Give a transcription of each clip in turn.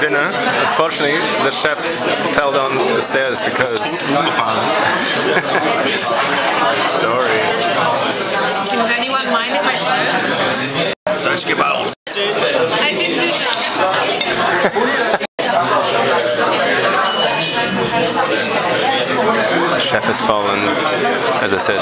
dinner. Unfortunately, the chef fell down the stairs because story. Does anyone mind if I smoke? Don't skip out. I didn't do that. Chef has fallen, as I said.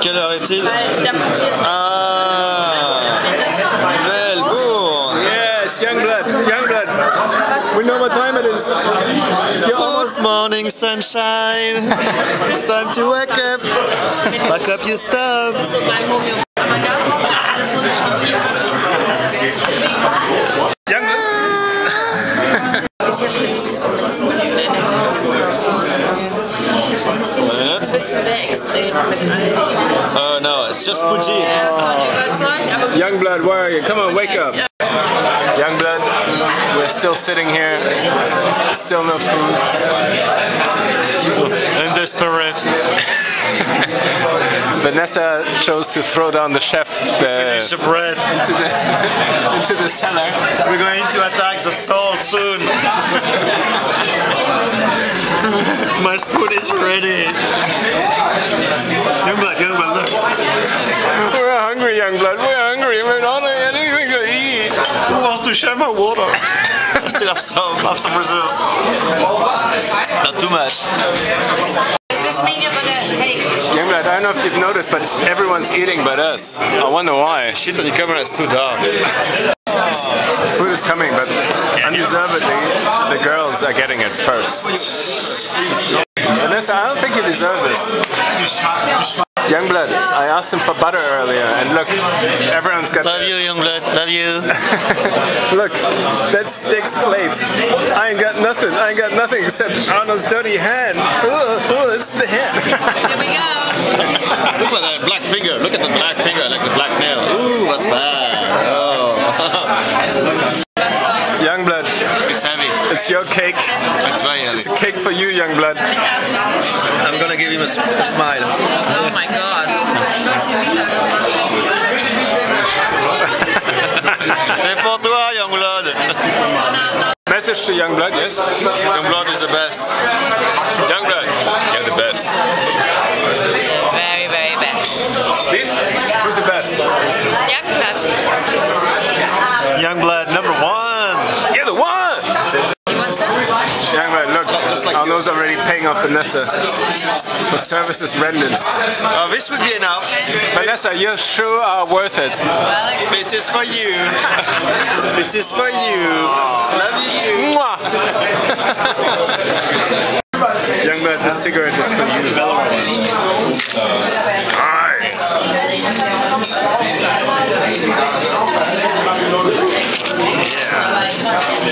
Quelle heure est-il Ah Melbourne Yes, young blood, young blood. We know what time it is. You're Good morning, sunshine. it's time to wake up. Pack up your stuff. Sehr mit all Oh no, it's just Puji. voll überzeugt, Young blood, where are you? Come on, wake up. Young blood, we're still sitting here. Still no food. I'm desperate. Vanessa chose to throw down the chef the, Finish the bread. into the into the cellar. We're going to attack the salt soon. My spoon is ready. Youngblood, Youngblood, look. We're hungry, young blood. We're hungry. We don't have anything to eat. Who wants to share my water? I still have some, have some reserves. Not too much. Does this mean you're gonna take Young I don't know if you've noticed, but everyone's eating but us. I wonder why. Shit on the camera is too dark. Food is coming, but undeservedly, the girls are getting it first. Vanessa, I don't think you deserve this. Youngblood, I asked him for butter earlier, and look, everyone's got. Love you, Youngblood. Love you. Look, that's Stick's plate. I ain't got nothing. I ain't got nothing except Arnold's dirty hand. Ugh, ugh, it's the hand. Here we go. Look at that black finger. Look at the black finger, like the black nail. Ooh, that's bad. Oh. Youngblood, it's heavy. It's your cake. It's very heavy. It's a cake for you, young blood. I'm gonna give him a smile. Oh my god. C'est pour toi, Youngblood. Message to young blood, yes? Young blood is the best. Youngblood, you're the best. Very, very bad. Please? Who's the best? Young blood. Young blood, number one. You're the one! You want some? Youngblood, look, Arnold's already paying off Vanessa for services rendered. Oh, this would be enough. Vanessa, you sure are worth it. This is for you. this is for you. Love you too. Mwah! Youngblood, this cigarette is for you. Nice.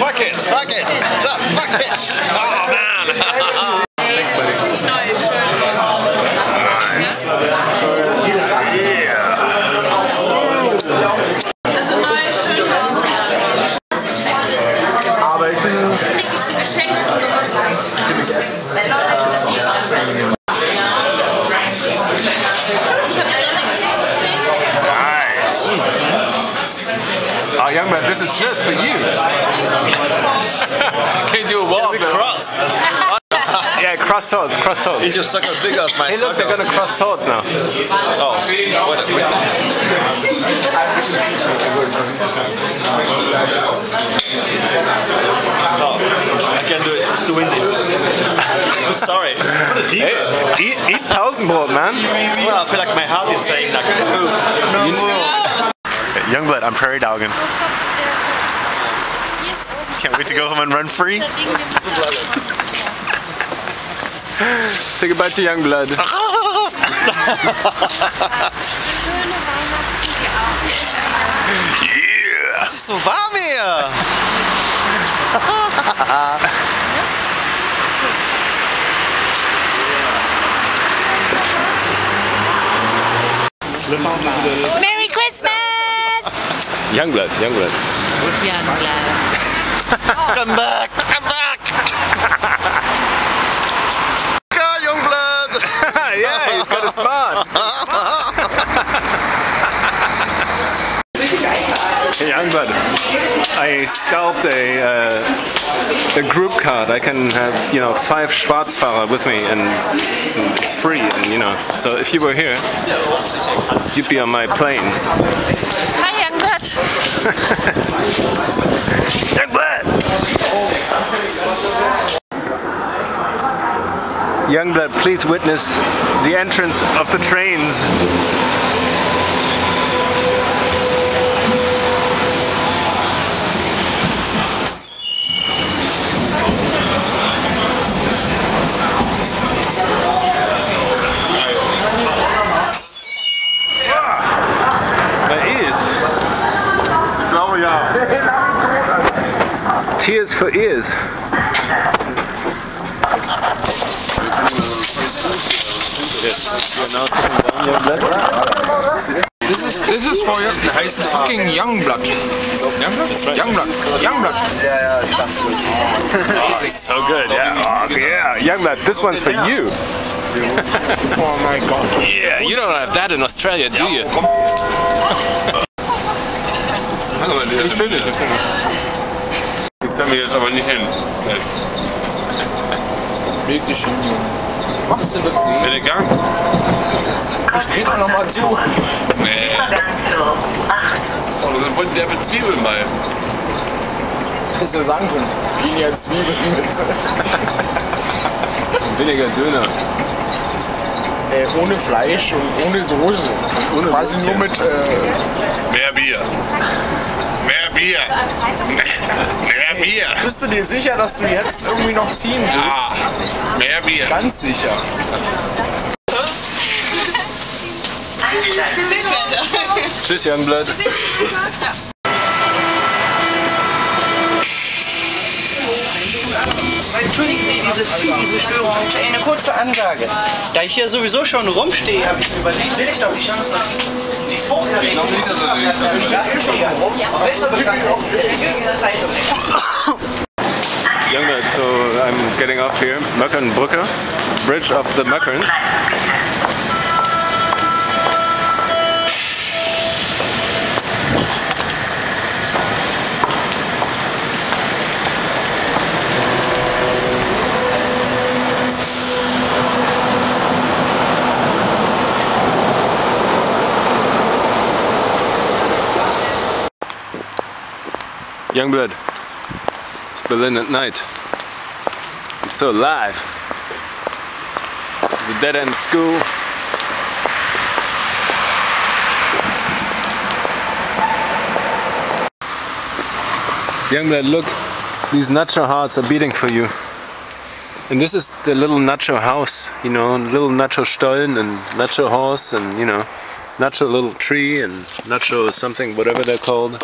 Fuck it. Fuck it. Fuck, fuck bitch. Geschenk zum Geburtstag. Ich habe drin nice. Oh, Youngblood, this is just for you. Can you do a wall? Cross. Yeah, cross swords, cross swords. Is your sucker bigger as my Hey, look, they're gonna cross swords now. Oh, what a Oh, I can't do. It's too windy. I'm sorry. What a diva. Hey, eat, eat thousand board, man. Well, I feel like my heart is saying like, no more. Youngblood, I'm prairie dogging. Can't wait to go home and run free. Say goodbye to Youngblood. Yeah. Es ist so warm hier. Merry Christmas! Youngblood, Youngblood. Youngblood. Come back. Come back. Go, Youngblood. yeah, He's got a smart. hey, Youngblood, I scalped a uh, a group card. I can have you know five Schwarzfahrer with me, and it's free. And you know, so if you were here, you'd be on my plane. Hi, Youngblood. Youngblood. Youngblood, please witness the entrance of the trains. For Ears. This is this is for your fucking young blood. Young blood? Young blood. Young blood. So good, yeah. Oh, yeah. Youngblood, this one's for you. Oh my god. Yeah, you don't have that in Australia, do you? Ich will nicht. Kriegt er mir jetzt aber nicht hin. Leg dich hin, Junge. Machst du das? Elegant. Ich geh doch noch mal zu. Nee. Oh, dann wollte der mit Zwiebeln mal. Hättest du sagen können. Linie Zwiebeln mit. Weniger Döner. Äh, ohne Fleisch und ohne Soße. ohne Quasi nur mit. Äh, Mehr Bier. Mehr Bier. Mehr Bier. bist du dir sicher, dass du jetzt irgendwie noch ziehen willst? Ah, mehr Bier. Ganz sicher. Tschüss, Youngblood. Entschuldigen Sie diese fiese Störung. Eine kurze Ansage. Da ich hier sowieso schon rumstehe, habe ich überlegt, will ich doch die Chance nutzen, dies hochgeregt Das ist schon rum. Besser bekannt als die Zeitung. Youngblood, so I'm getting off here. Möckernbrücke, Bridge of the Möckerns. Youngblood, it's Berlin at night. It's so alive. There's a dead end school. Youngblood, look, these nacho hearts are beating for you. And this is the little nacho house, you know, little nacho stollen and nacho horse and, you know, nacho little tree and nacho something, whatever they're called.